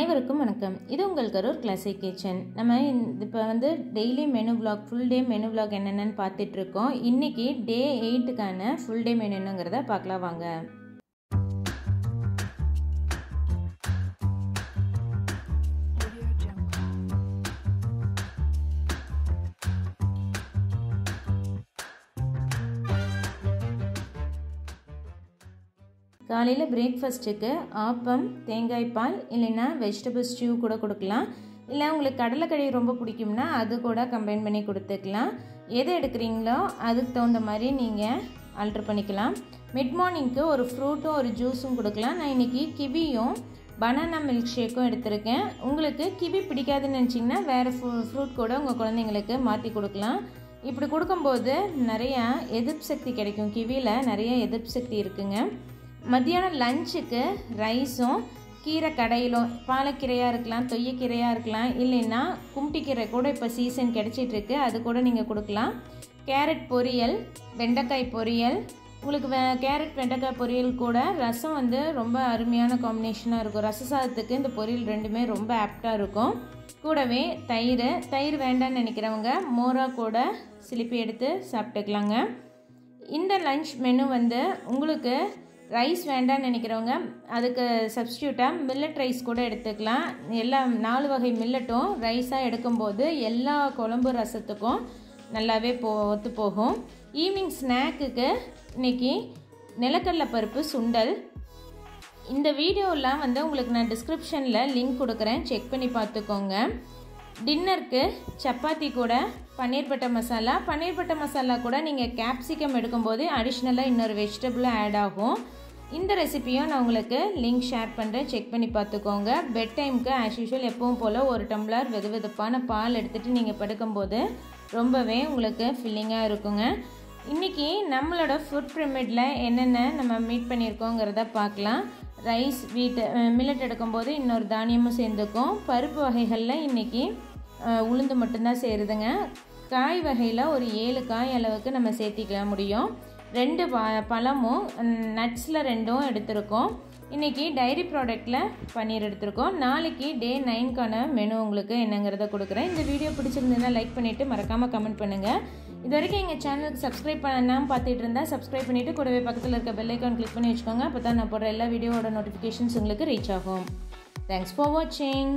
அனைவருக்கும் வணக்கம். இது உங்கள் கரூர் கிளாசிக் கிச்சன் நம்ம இப்போ வந்து daily menu vlog full day menu vlog என்னென்னு பார்த்துட்ருக்கோம் இன்றைக்கி டே எயிட்டுக்கான ஃபுல் டே மெனுங்கிறத பார்க்கலாம் வாங்க. காலையில் பிரேக்ஃபாஸ்ட்டுக்கு ஆப்பம் தேங்காய் பால் இல்லைன்னா வெஜிடபிள் ஸ்டியூ கூட கொடுக்கலாம். இல்லை உங்களுக்கு கடலைக்கறி ரொம்ப பிடிக்கும்னா அது கூட கம்பைன் பண்ணி கொடுத்துக்கலாம். எது எடுக்கிறீங்களோ அதுக்கு தகுந்த மாதிரி நீங்கள் ஆல்ட்ரு பண்ணிக்கலாம். மிட் மார்னிங்க்கு ஒரு ஃப்ரூட்டும் ஒரு ஜூஸும் கொடுக்கலாம். நான் இன்றைக்கி கிவியும் பனானா மில்க் ஷேக்கும் எடுத்திருக்கேன். உங்களுக்கு கிவி பிடிக்காதுன்னு நினச்சிங்கன்னா வேறு ஃப்ரூ ஃப்ரூட் கூட உங்கள் குழந்தைங்களுக்கு மாற்றி கொடுக்கலாம். இப்படி கொடுக்கும்போது நிறையா எதிர்ப்பு சக்தி கிடைக்கும். கிவியில் நிறைய எதிர்ப்பு சக்தி இருக்குங்க. மத்தியானம் லஞ்சுக்கு ரைஸும் கீரை கடையிலும் பாலக்கீரையாக இருக்கலாம் தொய்யக்கீரையாக இருக்கலாம் இல்லைன்னா கும்டிக்கீரை கூட இப்போ சீசன் கிடச்சிட்ருக்கு அது கூட நீங்கள் கொடுக்கலாம். கேரட் பொரியல் வெண்டைக்காய் பொரியல். உங்களுக்கு வே கேரட் வெண்டைக்காய் பொரியல் கூட ரசம் வந்து ரொம்ப அருமையான காம்பினேஷனாக இருக்கும். ரச சாதத்துக்கு இந்த பொரியல் ரெண்டுமே ரொம்ப ஆப்டாக இருக்கும். கூடவே தயிர் தயிர் வேண்டாம்னு நினைக்கிறவங்க மோரா கூட சிலிப்பி எடுத்து சாப்பிட்டுக்கலாங்க. இந்த லஞ்ச் மெனு வந்து உங்களுக்கு ரைஸ் வேண்டாம்னு நினைக்கிறவங்க அதுக்கு சப்ஸ்டியூட்டாக மில்லட் ரைஸ் கூட எடுத்துக்கலாம். எல்லா நாலு வகை மில்லட்டும் ரைஸாக எடுக்கும்போது எல்லா குழம்பு ரசத்துக்கும் நல்லாவே போ ஒத்து போகும். ஈவினிங் ஸ்நாக்குக்கு இன்றைக்கி நிலக்கடலை பருப்பு சுண்டல். இந்த வீடியோலாம் வந்து உங்களுக்கு நான் டிஸ்கிரிப்ஷனில் லிங்க் கொடுக்குறேன். செக் பண்ணி பார்த்துக்கோங்க. டின்னருக்கு சப்பாத்தி கூட பன்னீர் பட்டர் மசாலா. பன்னீர் பட்டர் மசாலா கூட நீங்கள் கேப்சிகம் எடுக்கும்போது அடிஷ்னலாக இன்னொரு வெஜிடபிளும் ஆட் ஆகும். இந்த ரெசிப்பியும் நான் உங்களுக்கு லிங்க் ஷேர் பண்ணுறேன் செக் பண்ணி பார்த்துக்கோங்க. பெட் டைமுக்கு ஆஸ் யூஷுவல் எப்பவும் போல் ஒரு டம்ளர் வெது வெதுப்பான பால் எடுத்துகிட்டு நீங்கள் படுக்கும்போது ரொம்பவே உங்களுக்கு ஃபில்லிங்காக இருக்குங்க. இன்றைக்கி நம்மளோட ஃபுட் பிரமிடில் என்னென்ன நம்ம மீட் பண்ணியிருக்கோங்கிறத பார்க்கலாம். ரைஸ் வீட்டு மில்லட் எடுக்கும்போது இன்னொரு தானியமும் சேர்ந்துக்கும். பருப்பு வகைகளில் இன்றைக்கி உளுந்து மட்டும்தான் சேருதுங்க. காய் வகையில் ஒரு ஏழு காய் அளவுக்கு நம்ம சேர்த்திக்க முடியும். ரெண்டு ப பழமும் நட்ஸில் ரெண்டும் எடுத்திருக்கோம். இன்றைக்கி டைரி ப்ராடக்டில் பன்னீர் எடுத்திருக்கோம். நாளைக்கு டே நைன்க்கான மெனு உங்களுக்கு என்னங்கிறத கொடுக்குறேன். இந்த வீடியோ பிடிச்சிருந்ததுன்னா லைக் பண்ணிவிட்டு மறக்காமல் கமெண்ட் பண்ணுங்கள் இது வரைக்கும் எங்கள் சேனலுக்கு சப்ஸ்கிரைப் பண்ணாமல் பார்த்துட்டு இருந்தால் சப்ஸ்கிரைப் பண்ணிவிட்டு கூடவே பக்கத்தில் இருக்க பெல்லைக்கான் கிளிக் பண்ணி வச்சுக்கோங்க. அப்போ தான் நான் போடுற எல்லா வீடியோவோட நோட்டிஃபிகேஷன்ஸ் உங்களுக்கு ரீச் ஆகும். தேங்க்ஸ் ஃபார் வாட்சிங்